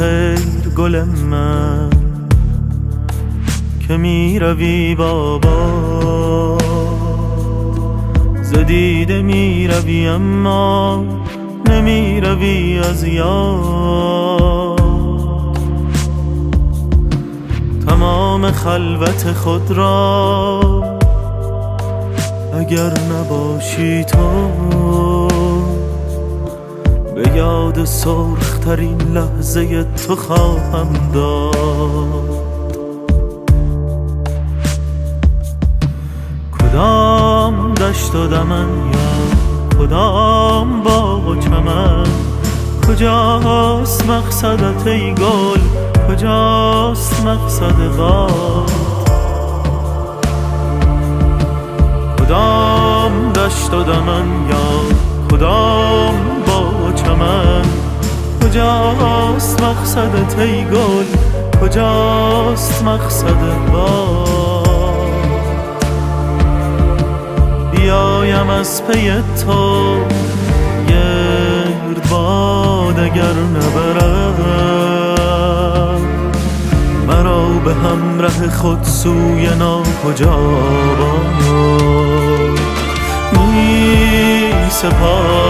خیر گل من که می روی بابا. زدیده می روی اما نمی روی از یاد. تمام خلوت خود را اگر نباشی تو یاد سرخترین لحظه تو خواهم داد. کدام دشت و دمن یا کدام باغ و چمن؟ کجاست مقصدت ای گل؟ کجاست مقصد باد؟ کدام دشت و دمن یا کدام کجاست مقصدت ای گل؟ کجاست مقصد باد بیایم از پی تو گرد باد اگر نبرم مرا به همراه خود سوی کجا باد. می سپارمت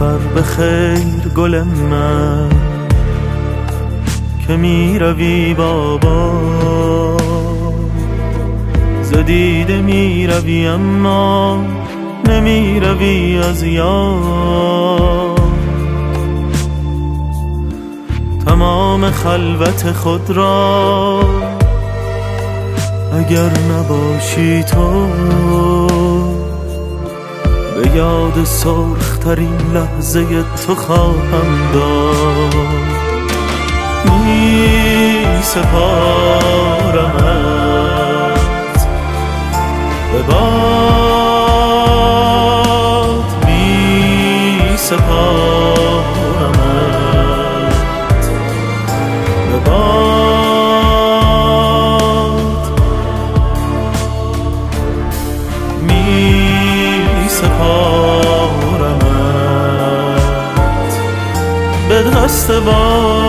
سفر به خیر گل من. که می روی بابا. زدیده می روی اما نمی روی از یاد. تمام خلوت خود را اگر نباشی تو به یاد سرخترین لحظه تو خواهم داد. می سپارمت. به باد می سپارمت. دست باد